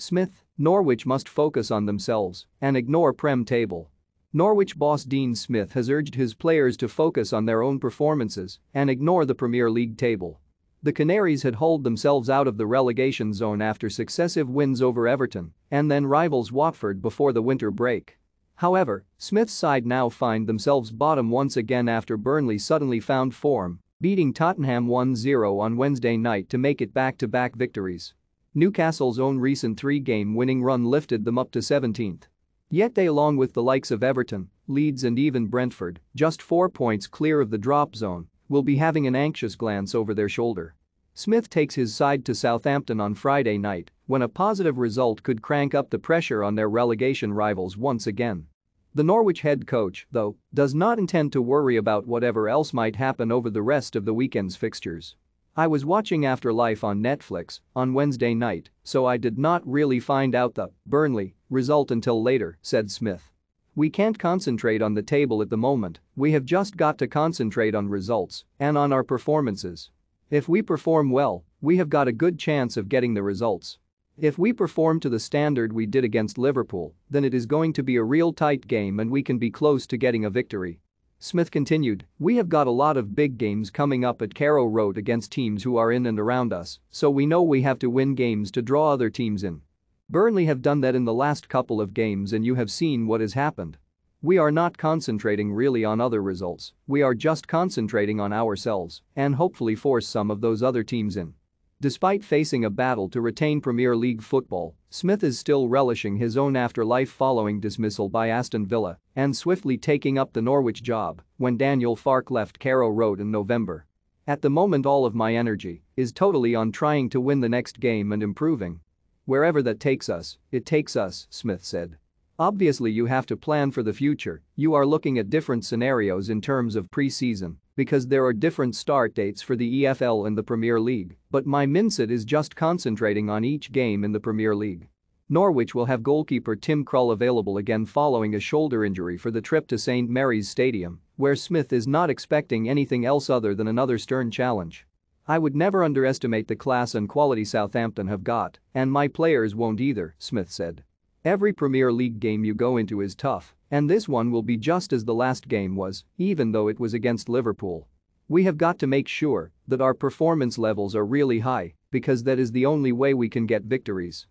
Smith, Norwich must focus on themselves and ignore Prem table. Norwich boss Dean Smith has urged his players to focus on their own performances and ignore the Premier League table. The Canaries had hauled themselves out of the relegation zone after successive wins over Everton and then rivals Watford before the winter break. However, Smith's side now find themselves bottom once again after Burnley suddenly found form, beating Tottenham 1-0 on Wednesday night to make it back-to-back victories. Newcastle's own recent three-game winning run lifted them up to 17th. Yet they along with the likes of Everton, Leeds and even Brentford, just four points clear of the drop zone, will be having an anxious glance over their shoulder. Smith takes his side to Southampton on Friday night when a positive result could crank up the pressure on their relegation rivals once again. The Norwich head coach, though, does not intend to worry about whatever else might happen over the rest of the weekend's fixtures. I was watching Afterlife on Netflix on Wednesday night, so I did not really find out the Burnley result until later, said Smith. We can't concentrate on the table at the moment, we have just got to concentrate on results and on our performances. If we perform well, we have got a good chance of getting the results. If we perform to the standard we did against Liverpool, then it is going to be a real tight game and we can be close to getting a victory. Smith continued, we have got a lot of big games coming up at Carrow Road against teams who are in and around us, so we know we have to win games to draw other teams in. Burnley have done that in the last couple of games and you have seen what has happened. We are not concentrating really on other results, we are just concentrating on ourselves and hopefully force some of those other teams in. Despite facing a battle to retain Premier League football, Smith is still relishing his own afterlife following dismissal by Aston Villa and swiftly taking up the Norwich job when Daniel Farke left Carrow Road in November. At the moment all of my energy is totally on trying to win the next game and improving. Wherever that takes us, it takes us, Smith said. Obviously you have to plan for the future, you are looking at different scenarios in terms of pre-season because there are different start dates for the EFL and the Premier League, but my mindset is just concentrating on each game in the Premier League. Norwich will have goalkeeper Tim Krul available again following a shoulder injury for the trip to St Mary's Stadium, where Smith is not expecting anything else other than another stern challenge. I would never underestimate the class and quality Southampton have got, and my players won't either, Smith said. Every Premier League game you go into is tough, and this one will be just as the last game was, even though it was against Liverpool. We have got to make sure that our performance levels are really high because that is the only way we can get victories.